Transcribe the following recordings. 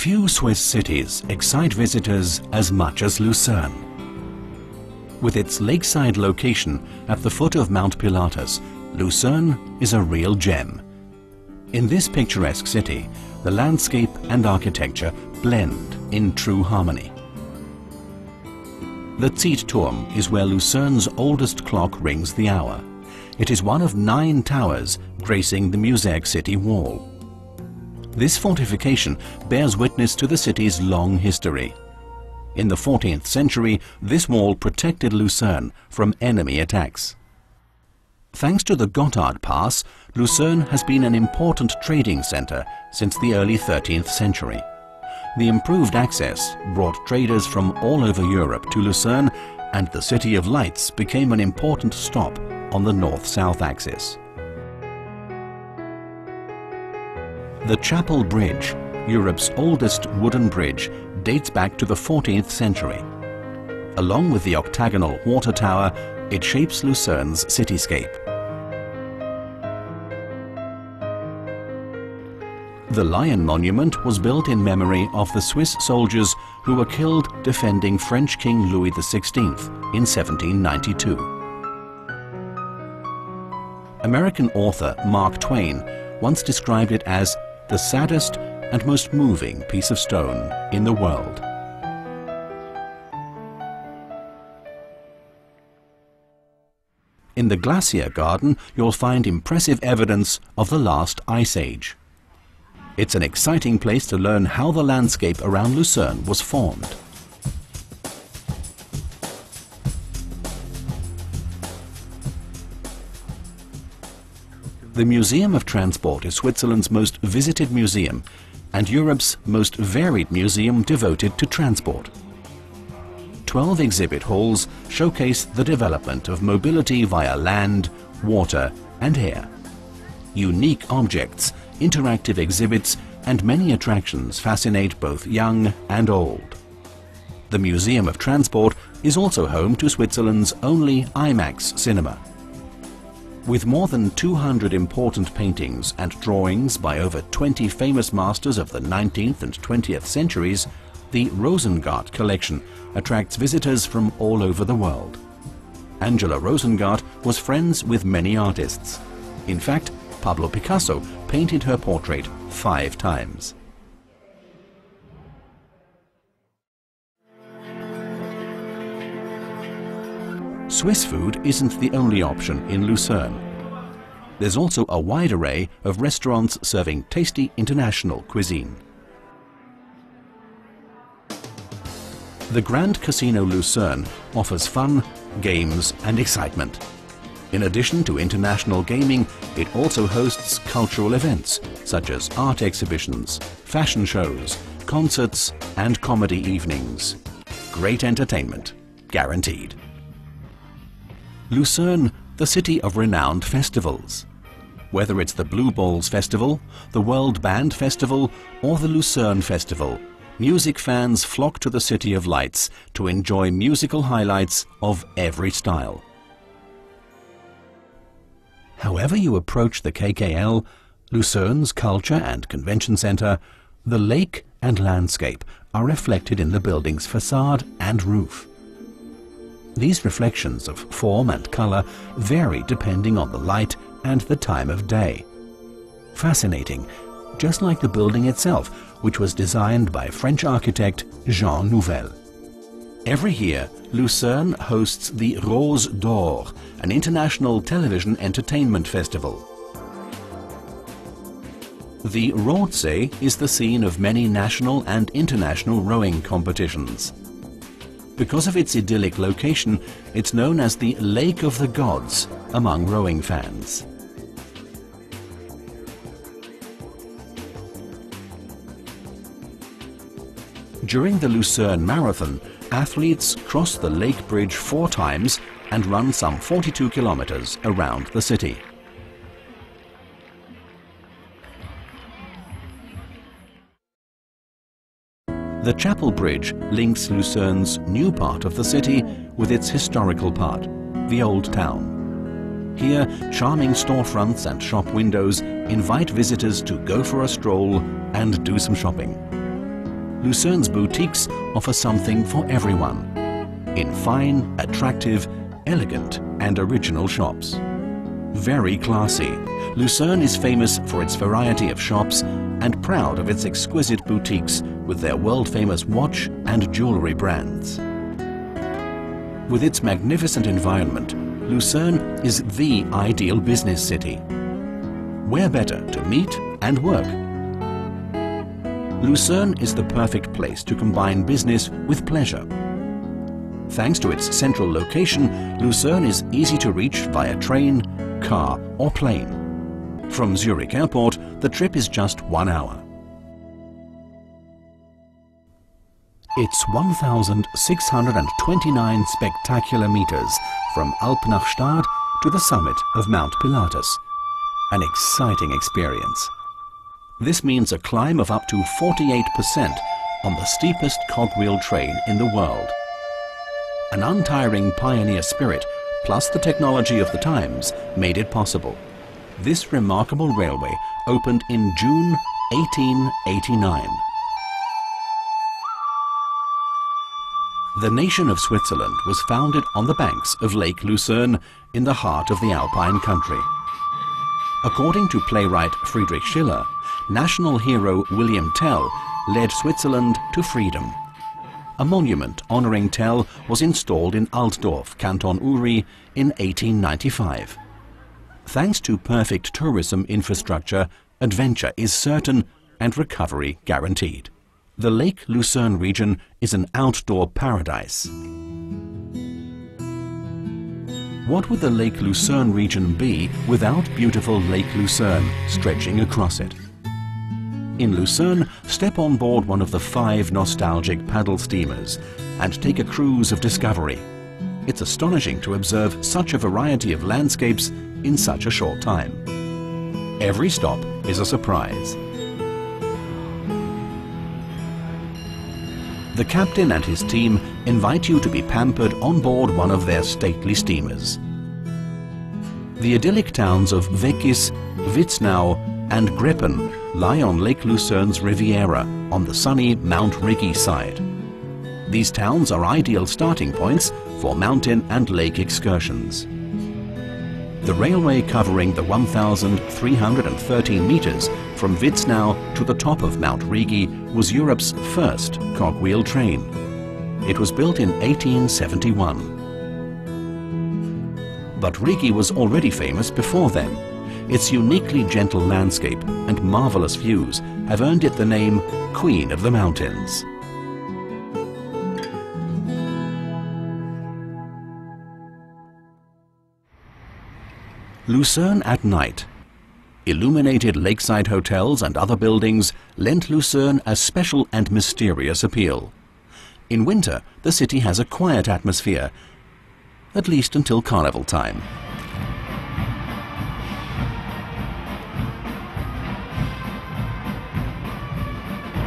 Few Swiss cities excite visitors as much as Lucerne. With its lakeside location at the foot of Mount Pilatus, Lucerne is a real gem. In this picturesque city, the landscape and architecture blend in true harmony. The Zytturm is where Lucerne's oldest clock rings the hour. It is one of nine towers gracing the Musegg city wall. This fortification bears witness to the city's long history. In the 14th century, this wall protected Lucerne from enemy attacks. Thanks to the Gotthard Pass, Lucerne has been an important trading centre since the early 13th century. The improved access brought traders from all over Europe to Lucerne and the City of Lights became an important stop on the north-south axis. The Chapel Bridge, Europe's oldest wooden bridge, dates back to the 14th century. Along with the octagonal water tower, it shapes Lucerne's cityscape. The Lion Monument was built in memory of the Swiss soldiers who were killed defending French King Louis XVI in 1792. American author Mark Twain once described it as the saddest and most moving piece of stone in the world. In the Glacier Garden, you'll find impressive evidence of the last ice age. It's an exciting place to learn how the landscape around Lucerne was formed. The Museum of Transport is Switzerland's most visited museum and Europe's most varied museum devoted to transport. Twelve exhibit halls showcase the development of mobility via land, water and air. Unique objects, interactive exhibits and many attractions fascinate both young and old. The Museum of Transport is also home to Switzerland's only IMAX cinema. With more than 200 important paintings and drawings by over 20 famous masters of the 19th and 20th centuries, the Rosengart collection attracts visitors from all over the world. Angela Rosengart was friends with many artists. In fact, Pablo Picasso painted her portrait five times. Swiss food isn't the only option in Lucerne. There's also a wide array of restaurants serving tasty international cuisine. The Grand Casino Lucerne offers fun, games and excitement. In addition to international gaming, it also hosts cultural events such as art exhibitions, fashion shows, concerts and comedy evenings. Great entertainment, guaranteed. Lucerne, the city of renowned festivals. Whether it's the Blue Balls Festival, the World Band Festival or the Lucerne Festival, music fans flock to the City of Lights to enjoy musical highlights of every style. However you approach the KKL, Lucerne's Culture and Convention Centre, the lake and landscape are reflected in the building's facade and roof. These reflections of form and colour vary depending on the light and the time of day. Fascinating, just like the building itself, which was designed by French architect Jean Nouvel. Every year, Lucerne hosts the Rose d'Or, an international television entertainment festival. The Rotsee is the scene of many national and international rowing competitions. Because of its idyllic location, it's known as the Lake of the Gods among rowing fans. During the Lucerne Marathon, athletes cross the lake bridge four times and run some 42 kilometers around the city. The Chapel Bridge links Lucerne's new part of the city with its historical part, the Old Town. Here, charming storefronts and shop windows invite visitors to go for a stroll and do some shopping. Lucerne's boutiques offer something for everyone in fine, attractive, elegant and original shops. Very classy, Lucerne is famous for its variety of shops and proud of its exquisite boutiques with their world-famous watch and jewelry brands. With its magnificent environment, Lucerne is the ideal business city. Where better to meet and work? Lucerne is the perfect place to combine business with pleasure. Thanks to its central location, Lucerne is easy to reach via train, car or plane. From Zurich Airport, the trip is just one hour. It's 1,629 spectacular meters from Alpnachstad to the summit of Mount Pilatus. An exciting experience. This means a climb of up to 48% on the steepest cogwheel train in the world. An untiring pioneer spirit plus the technology of the times made it possible. This remarkable railway opened in June 1889. The nation of Switzerland was founded on the banks of Lake Lucerne in the heart of the Alpine country. According to playwright Friedrich Schiller, national hero William Tell led Switzerland to freedom. A monument honoring Tell was installed in Altdorf, Canton Uri, in 1895. Thanks to perfect tourism infrastructure, adventure is certain and recovery guaranteed the Lake Lucerne region is an outdoor paradise. What would the Lake Lucerne region be without beautiful Lake Lucerne stretching across it? In Lucerne, step on board one of the five nostalgic paddle steamers and take a cruise of discovery. It's astonishing to observe such a variety of landscapes in such a short time. Every stop is a surprise. the captain and his team invite you to be pampered on board one of their stately steamers. The idyllic towns of Weggis, Vitznau and Greppen lie on Lake Lucerne's Riviera on the sunny Mount Rigi side. These towns are ideal starting points for mountain and lake excursions. The railway covering the 1,313 metres from Vitznau to the top of Mount Rigi was Europe's first cogwheel train. It was built in 1871. But Rigi was already famous before then. Its uniquely gentle landscape and marvelous views have earned it the name Queen of the Mountains. Lucerne at night. Illuminated lakeside hotels and other buildings lent Lucerne a special and mysterious appeal. In winter, the city has a quiet atmosphere, at least until carnival time.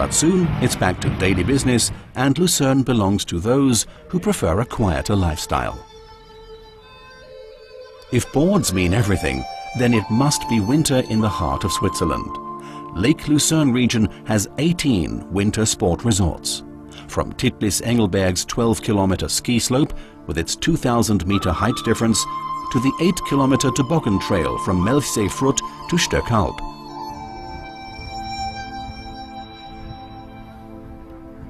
But soon it's back to daily business and Lucerne belongs to those who prefer a quieter lifestyle. If boards mean everything, then it must be winter in the heart of Switzerland. Lake Lucerne region has 18 winter sport resorts. From Titlis Engelberg's 12-kilometer ski slope with its 2,000 meter height difference to the 8-kilometer toboggan trail from Melchsee-Frutt to Stöckalp.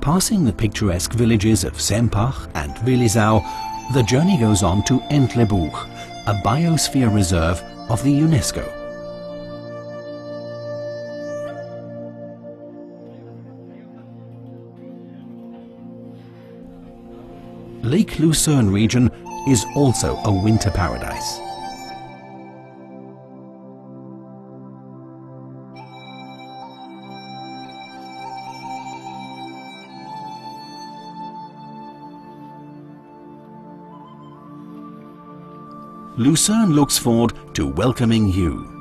Passing the picturesque villages of Sempach and Willisau, the journey goes on to Entlebuch, a biosphere reserve of the UNESCO. Lake Lucerne region is also a winter paradise. Lucerne looks forward to welcoming you.